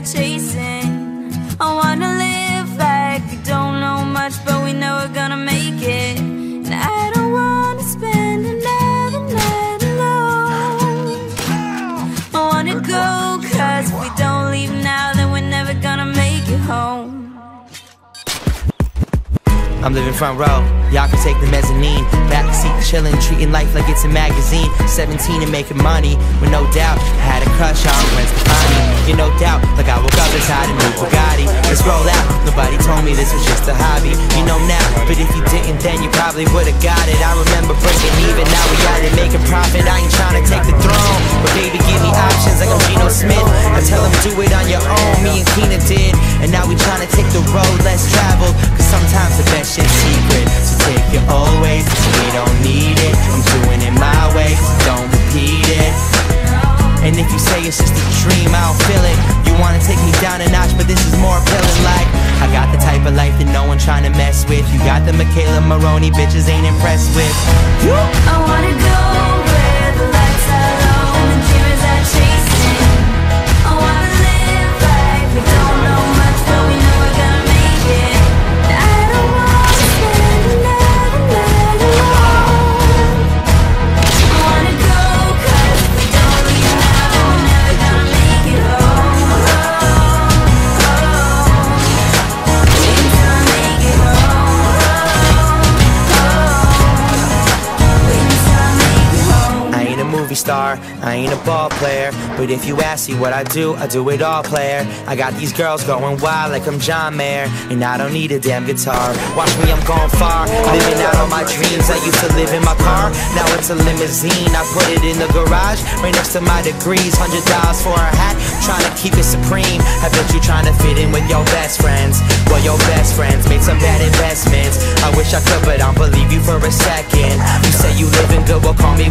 are chasing. I wanna live like we don't know much, but we know we're gonna make it. And I don't wanna spend another night alone. I wanna go, cause if we don't leave now, then we're never gonna make it home. I'm living front row, y'all can take the mezzanine. Back Backseat chillin', treating life like it's a magazine. 17 and making money, with no doubt. I had a crush on Gwen Stefani. Nobody told me this was just a hobby. You know now, but if you didn't, then you probably would've got it. I remember breaking even, now we got it, making profit. I ain't trying to take the throne, but baby, give me options like I'm Geno Smith. I tell them do it on your own, me and Keena did. And now we trying to take the road less traveled. Cause sometimes the best shit's secret. So take your old ways, we don't need it. I'm doing it my way, so don't repeat it. And if you say it's just a dream, I don't feel it. You wanna take me down a notch, but this is more appealing. Like, I got the type of life that no one trying to mess with. You got the McKayla Maroney bitches ain't impressed with. I wanna go movie star, I ain't a ball player. But if you ask me what I do, I do it all, player. I got these girls going wild like I'm John Mayer. And I don't need a damn guitar. Watch me, I'm going far. Living out all my dreams. I used to live in my car, now it's a limousine. I put it in the garage, right next to my degrees. Hundred dollars for a hat, trying to keep it supreme. I bet you trying to fit in with your best friends. Well, your best friends made some bad investments. I wish I could, but I don't believe you for a second. You say you living good, well, call me.